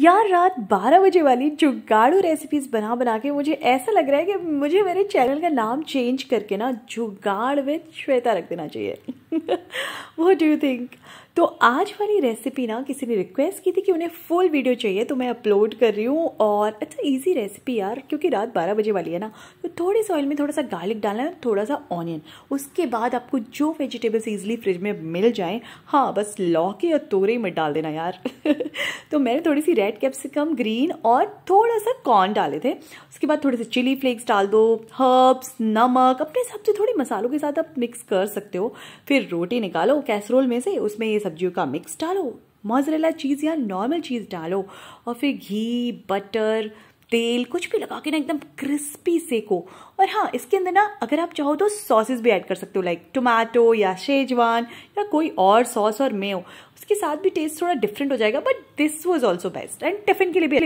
यार, रात 12 बजे वाली जुगाड़ू रेसिपीज़ बना बना के मुझे ऐसा लग रहा है कि मुझे मेरे चैनल का नाम चेंज करके ना जुगाड़ विद श्वेता रख देना चाहिए। वो डू थिंक तो आज वाली रेसिपी ना किसी ने रिक्वेस्ट की थी कि उन्हें फुल वीडियो चाहिए तो मैं अपलोड कर रही हूँ और अच्छा इजी रेसिपी यार, क्योंकि रात बारह बजे वाली है ना तो थोड़ी सी ऑयल में थोड़ा सा गार्लिक डालना है, थोड़ा सा ऑनियन उसके बाद आपको जो वेजिटेबल्स ईजिली फ्रिज में मिल जाए हाँ बस लौकी और तोरे में डाल देना यार। तो मैंने थोड़ी सी रेड कैप्सिकम ग्रीन और थोड़ा सा कॉर्न डाले थे। उसके बाद थोड़े से चिली फ्लेक्स डाल दो हर्ब्स नमक, अपने हिसाब से थोड़ी मसालों के साथ आप मिक्स कर सकते हो। फिर रोटी निकालो कैसरोल में से उसमें ये सब्जियों का मिक्स डालो मोजरेला चीज़ या नॉर्मल चीज़ डालो और फिर घी बटर तेल कुछ भी लगा के ना एकदम क्रिस्पी सेको। और हाँ इसके अंदर ना अगर आप चाहो तो सॉसेस भी ऐड कर सकते हो लाइक टोमेटो या शेजवान या कोई और सॉस और मेयो उसके साथ भी टेस्ट थोड़ा डिफरेंट हो जाएगा but this was also best and tiffin के लिए भी